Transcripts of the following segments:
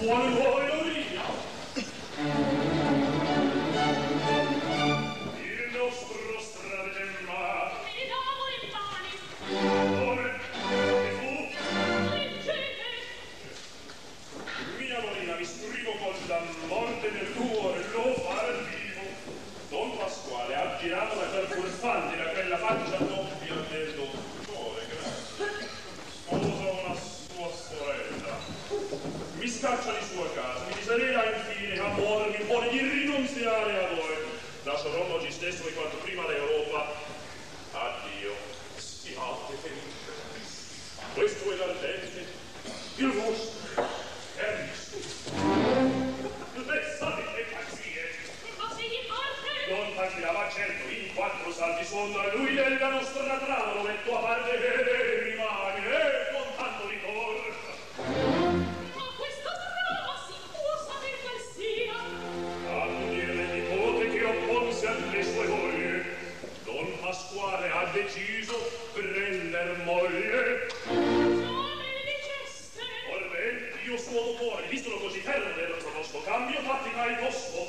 One and one. Scaccia di sua casa, mi diserera infine, amore, mi pone di rinunziare a voi. Lascio Roma oggi stesso e quanto prima l'Europa. Addio. Siate felice. Questo è l'ardente, il vostro, è Le solite pazzie. Ma se gli parte... Non partirà, certo, in quattro salti suono a lui della nostra trama, opponse alle sue voglie, Don Pasquale ha deciso prender moglie. Già me ne diceste! Orbe, io suo cuore, vistolo così fermo del conosco, cambio tattica il vostro.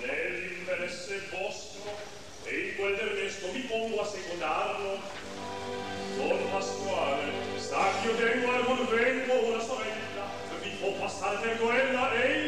Nell'interesse vostro, e in quel d'Ernesto mi pongo a secondarlo. Don Pasquale, sa che io tengo al convento una sorella, vi può passare per quella, ei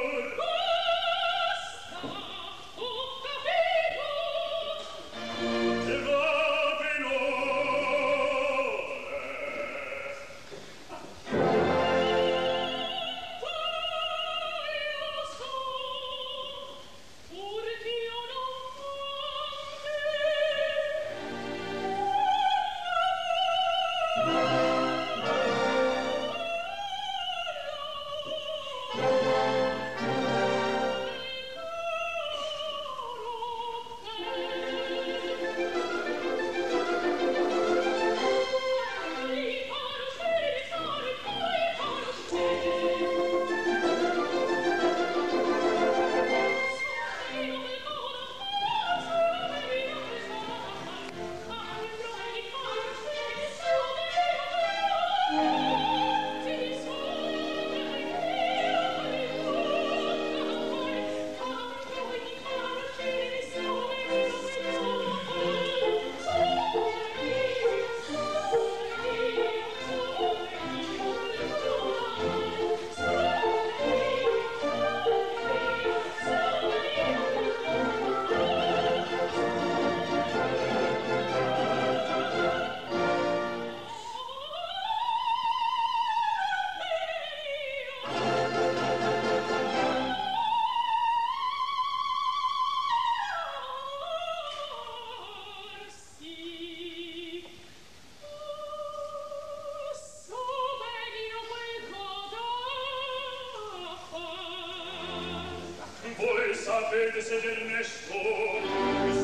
voi sapete se del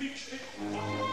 Liebschick.